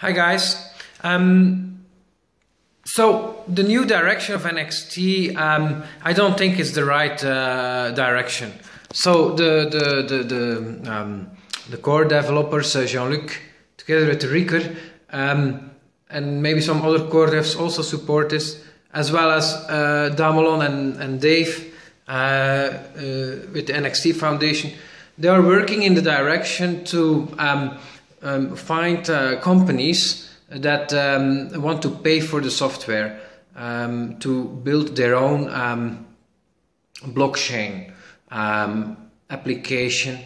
Hi guys. Um, so the new direction of NXT, um, I don't think is the right uh, direction. So the the the the, um, the core developers, uh, Jean-Luc, together with Riker, um, and maybe some other core devs also support this, as well as uh, and and Dave uh, uh, with the NXT Foundation. They are working in the direction to um, um, find uh, companies that um, want to pay for the software um, to build their own um, blockchain um, application.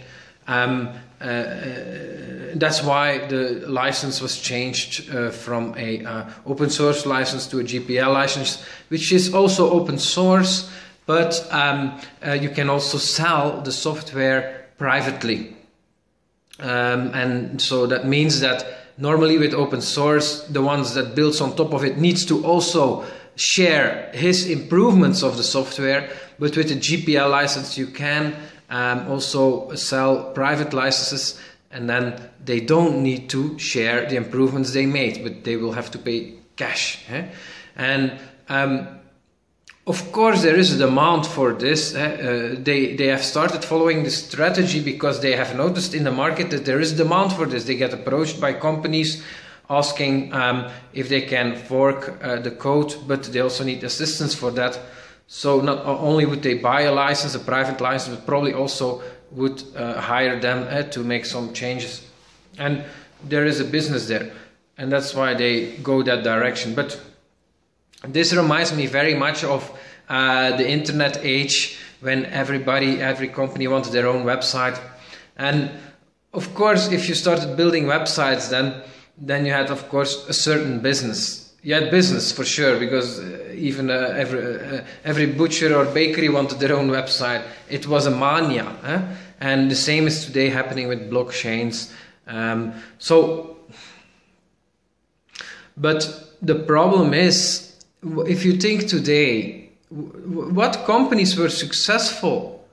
Um, uh, uh, that's why the license was changed uh, from a uh, open source license to a GPL license, which is also open source, but uh, you can also sell the software privately. Um, and so that means that normally with open source, the ones that builds on top of it needs to also share his improvements of the software. But with a GPL license, you can um, also sell private licenses and then they don't need to share the improvements they made, but they will have to pay cash. Eh? And um, of course, there is a demand for this. Uh, they they have started following this strategy because they have noticed in the market that there is demand for this. They get approached by companies asking um, if they can fork uh, the code, but they also need assistance for that. So not only would they buy a license, a private license, but probably also would uh, hire them to make some changes. And there is a business there, and that's why they go that direction. But this reminds me very much of uh, the internet age when everybody, every company wanted their own website. And of course, if you started building websites, then then you had, of course, a certain business. You had business for sure, because uh, even uh, every uh, every butcher or bakery wanted their own website. It was a mania, eh? and the same is today happening with blockchains. Um, so, but the problem is if you think today, what companies were successful?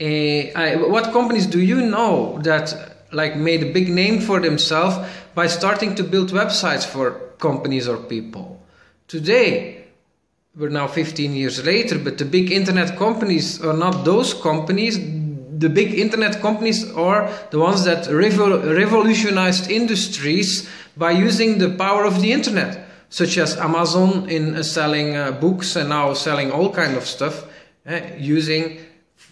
Uh, what companies do you know that like made a big name for themselves by starting to build websites for companies or people? Today, we're now 15 years later, but the big internet companies are not those companies. The big internet companies are the ones that revol- revolutionized industries by using the power of the internet such as Amazon in uh, selling uh, books and now selling all kind of stuff, eh, using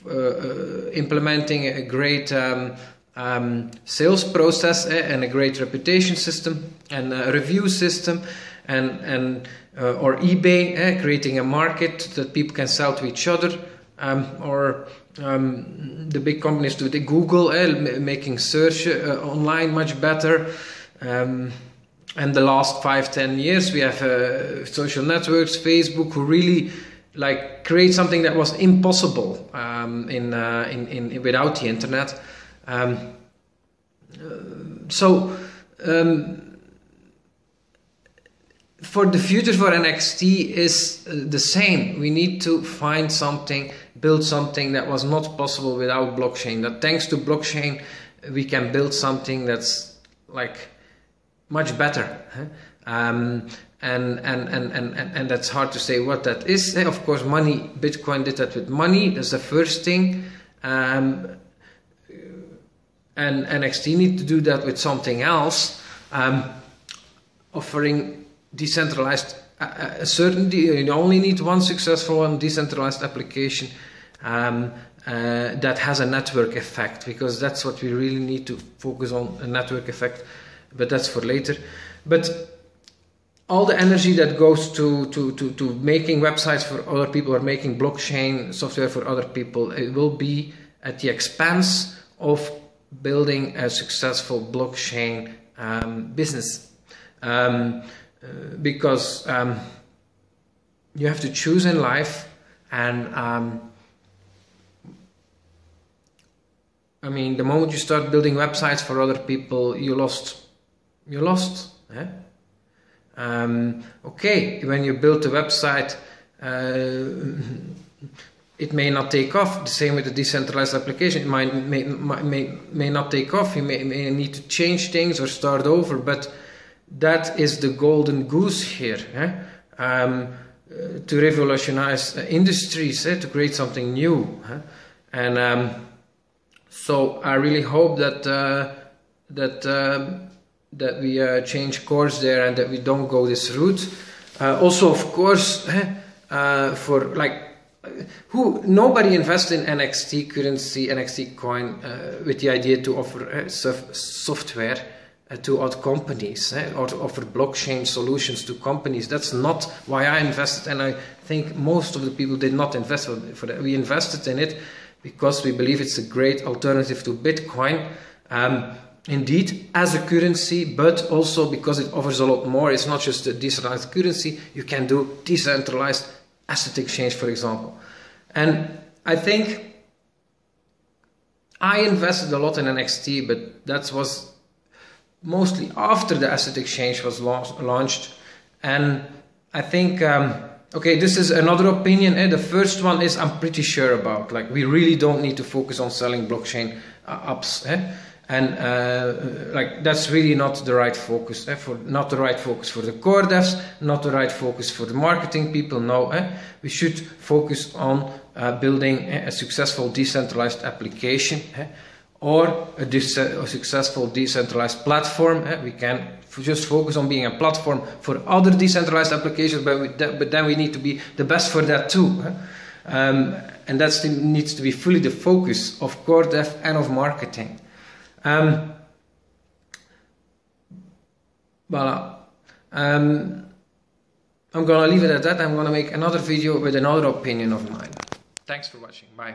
uh, implementing a great um, um, sales process eh, and a great reputation system and a review system and and uh, or eBay eh, creating a market that people can sell to each other um, or um, the big companies do the Google making search uh, online much better. Um, and the last five ten years we have uh, social networks facebook who really like create something that was impossible um, in, uh, in, in, without the internet um, so um, for the future for NXT is uh, the same. We need to find something, build something that was not possible without blockchain. That thanks to blockchain, we can build something that's like much better. Um, and, and, and, and, and that's hard to say what that is. Of course, money, Bitcoin did that with money, that's the first thing. Um, and NXT need to do that with something else, um, offering decentralized uh, certainty. You only need one successful and decentralized application um, uh, that has a network effect, because that's what we really need to focus on a network effect but that's for later. But all the energy that goes to, to, to, to making websites for other people or making blockchain software for other people, it will be at the expense of building a successful blockchain um, business. Um, uh, because um, you have to choose in life and um, I mean, the moment you start building websites for other people, you lost you lost. Eh? Um, okay, when you build a website, uh, it may not take off. The same with the decentralized application, it might may, may, may not take off. You may, may need to change things or start over, but that is the golden goose here. Eh? Um, uh, to revolutionize uh, industries, eh? to create something new. Eh? And um, so I really hope that uh, that um, that we uh, change course there and that we don't go this route. Uh, also, of course, uh, for like who nobody invests in NXT currency, NXT coin with the idea to offer software to other companies eh, or to offer blockchain solutions to companies. That's not why I invested, and I think most of the people did not invest for that. We invested in it because we believe it's a great alternative to Bitcoin. Um, indeed, as a currency, but also because it offers a lot more. It's not just a decentralized currency, you can do decentralized asset exchange, for example. And I think I invested a lot in NXT, but that was mostly after the asset exchange was launched. And I think, um, okay, this is another opinion. Eh? The first one is I'm pretty sure about. Like, we really don't need to focus on selling blockchain uh, apps. Eh? And uh, like that's really not the right focus. Eh? For not the right focus for the core devs, not the right focus for the marketing people. No, eh? we should focus on uh, building a successful decentralized application eh? or a, a, successful decentralized platform. Eh? We can just focus on being a platform for other decentralized applications, but, we, but then we need to be the best for that too. Eh? Um, and that needs to be fully the focus of core dev and of marketing. Um, voilà. Um, I'm gonna leave it at that. I'm gonna make another video with another opinion of mine. Thanks for watching. Bye.